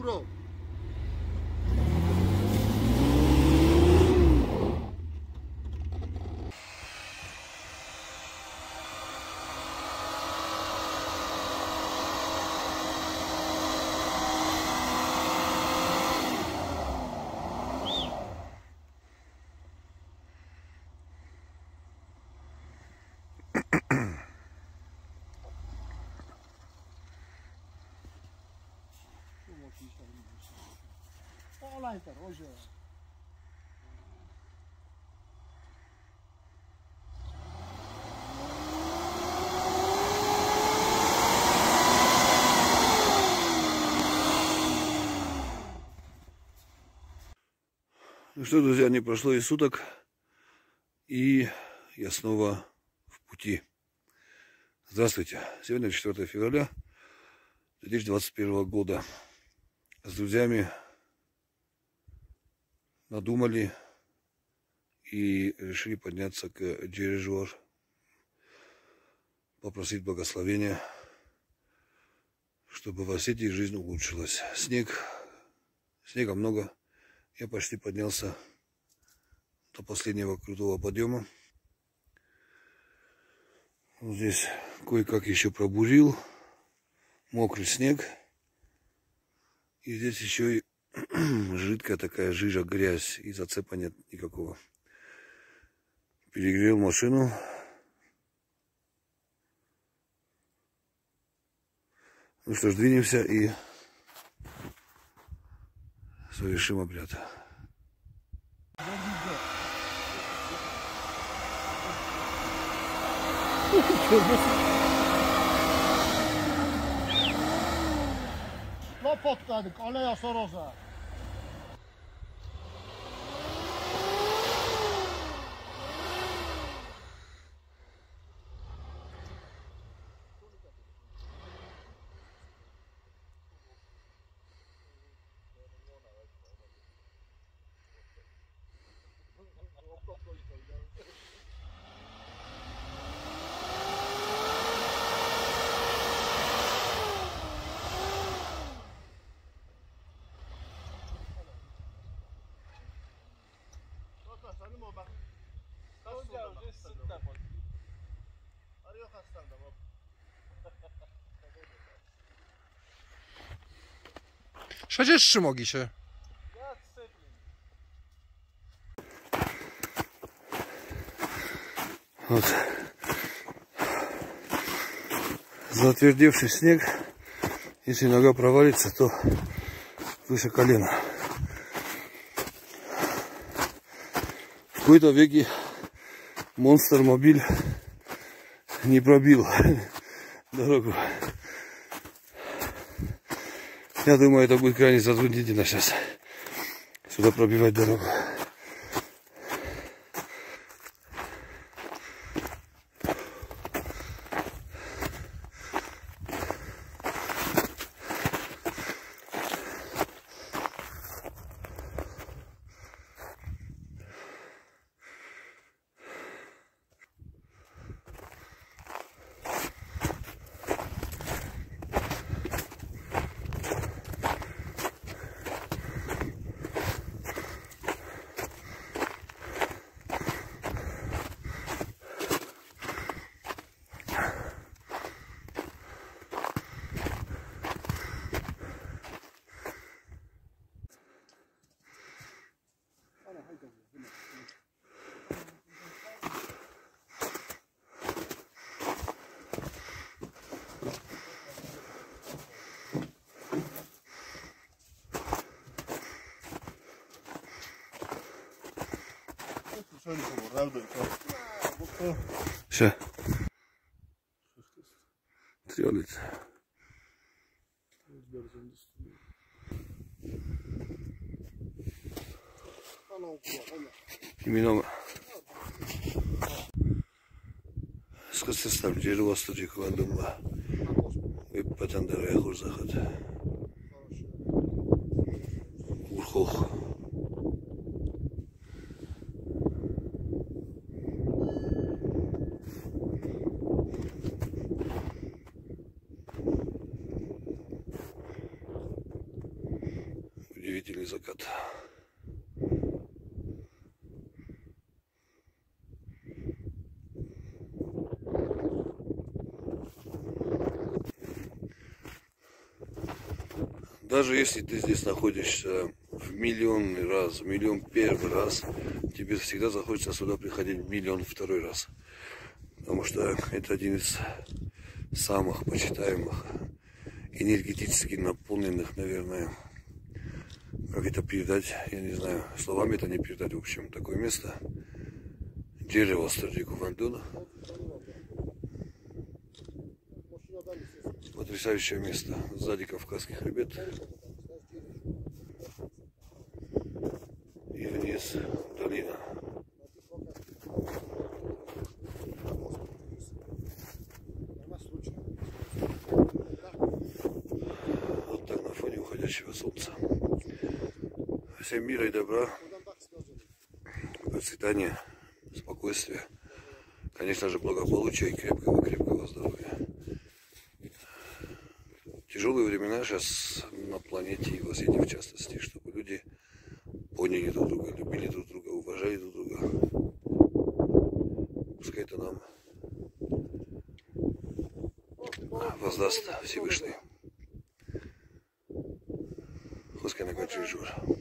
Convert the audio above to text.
seguro. Olajta, rože. Ну что, друзья, не прошло и суток, и я снова в пути. Здравствуйте. Сегодня 4 февраля 2021 года. С друзьями надумали и решили подняться к Джережуар, попросить благословения, чтобы в Осетии жизнь улучшилась. Снег, снега много. Я почти поднялся до последнего крутого подъема. Вот здесь кое-как еще пробурил. Мокрый снег. И здесь еще и жидкая такая жижа, грязь. И зацепа нет никакого. Перегрел машину. Ну что ж, двинемся и совершим обряд. popotladık. Aleja Soroza. Przecież trzymogi się. Вот. Затвердевший снег. Если нога провалится, то выше колена. Какой-то веке монстр мобиль не пробил дорогу. Я думаю, это будет крайне затруднительно сейчас сюда пробивать дорогу. სოლიკო რავდო შე ტრიოლით Именно скажется там дерево студик вандумла и потом дорогой заход. Даже если ты здесь находишься в миллионный раз, в миллион первый раз, тебе всегда захочется сюда приходить в миллион второй раз. Потому что это один из самых почитаемых, энергетически наполненных, наверное, как это передать, я не знаю, словами это не передать, в общем, такое место. Дерево Старджику Вандуна. Потрясающее место. Сзади Кавказский хребет. И вниз долина. Вот так на фоне уходящего солнца. Всем мира и добра, процветания, спокойствия, конечно же, благополучия и крепкого-крепкого здоровья. Тяжелые времена сейчас на планете и в Осетии в частности, чтобы люди поняли друг друга, любили друг друга, уважали друг друга. Пускай это нам воздаст Всевышний. Пускай накончит жур. Добрый вечер.